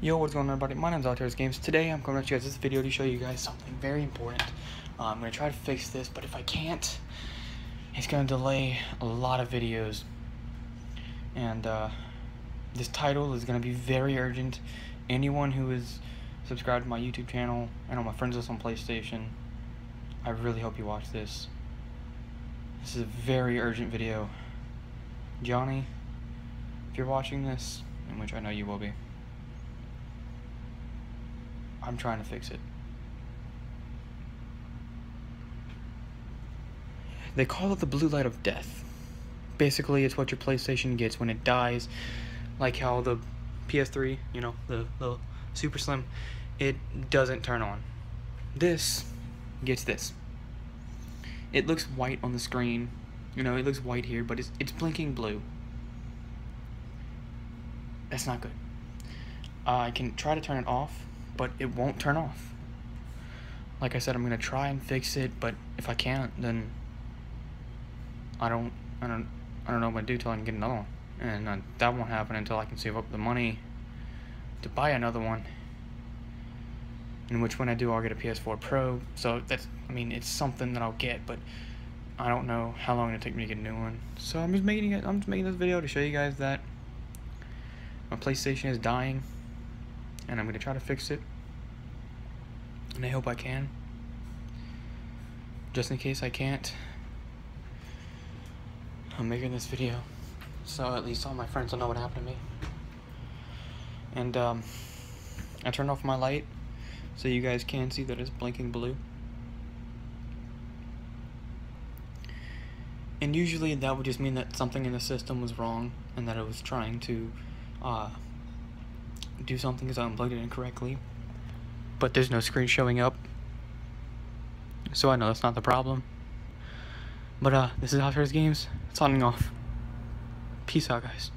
Yo, what's going on everybody? My name's Altair's Games. Today I'm coming to you guys this video to show you guys something very important. Uh, I'm going to try to fix this, but if I can't, it's going to delay a lot of videos. And uh, this title is going to be very urgent. Anyone who is subscribed to my YouTube channel and on my friends list on PlayStation, I really hope you watch this. This is a very urgent video. Johnny, if you're watching this, in which I know you will be, I'm trying to fix it. They call it the blue light of death. Basically, it's what your PlayStation gets when it dies, like how the PS3, you know, the, the Super Slim, it doesn't turn on. This gets this. It looks white on the screen. You know, it looks white here, but it's, it's blinking blue. That's not good. Uh, I can try to turn it off but it won't turn off. Like I said, I'm gonna try and fix it, but if I can't, then I don't, I don't, I don't know what to do till I can get another one, and uh, that won't happen until I can save up the money to buy another one. In which when I do, I'll get a PS4 Pro. So that's, I mean, it's something that I'll get, but I don't know how long it'll take me to get a new one. So I'm just making it. I'm just making this video to show you guys that my PlayStation is dying and I'm going to try to fix it. And I hope I can. Just in case I can't, I'm making this video so at least all my friends will know what happened to me. And um, I turned off my light so you guys can see that it's blinking blue. And usually that would just mean that something in the system was wrong and that it was trying to uh, do something because I unplugged it incorrectly. But there's no screen showing up. So I know that's not the problem. But uh, this is Hot Games, signing off. Peace out, guys.